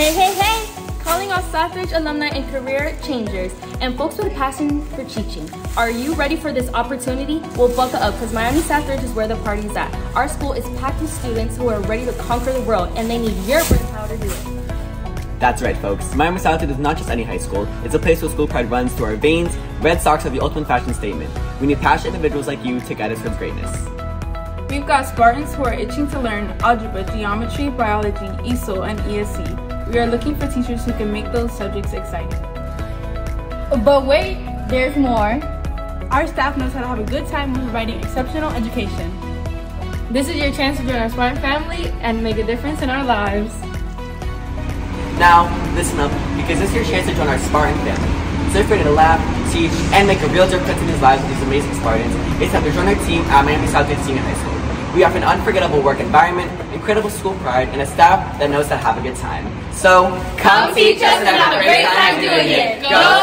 Hey, hey, hey! Calling all Southridge alumni and career changers and folks with a passion for teaching. Are you ready for this opportunity? Well, buckle up because Miami Southridge is where the party's at. Our school is packed with students who are ready to conquer the world and they need your brainpower to do it. That's right, folks. Miami Southridge is not just any high school. It's a place where school pride runs through our veins. Red Sox are the ultimate fashion statement. We need passionate individuals like you to guide us towards greatness. We've got Spartans who are itching to learn algebra, geometry, biology, ESOL, and ESE. We are looking for teachers who can make those subjects exciting. But wait, there's more. Our staff knows how to have a good time when providing exceptional education. This is your chance to join our Spartan family and make a difference in our lives. Now, listen up, because this is your chance to join our Spartan family. So if you're ready to laugh, teach, and make a real difference in these lives with these amazing Spartans, it's time to join our team at Miami Southridge Senior High School. We offer an unforgettable work environment, incredible school pride, and a staff that knows how to have a good time. So, Come teach us and have a great time doing it. Go